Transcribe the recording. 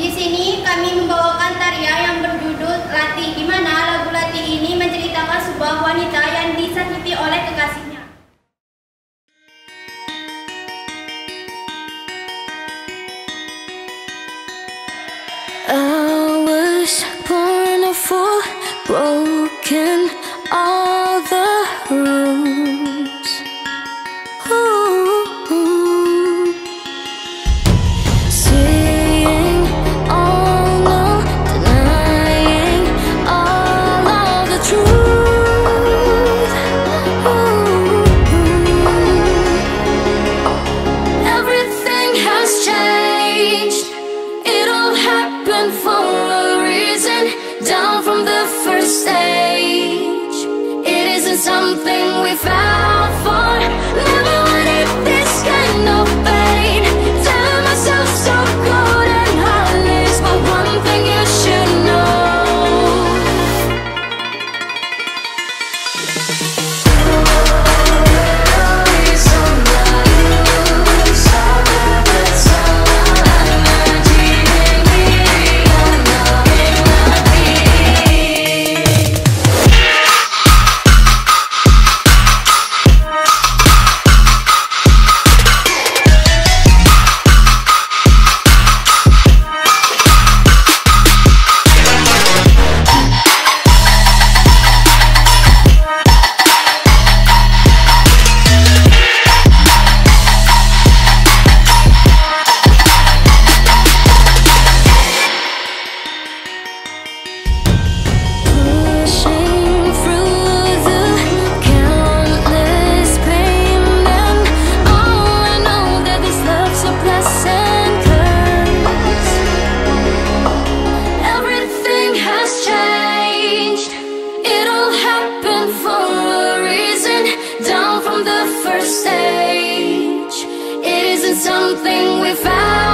Di sini kami membawakan tarian yang berjudul Lati, di mana lagu Lati ini menceritakan sebuah wanita yang disakiti oleh kekasihnya. I for a reason. Down from the first day. stage. It isn't something we found.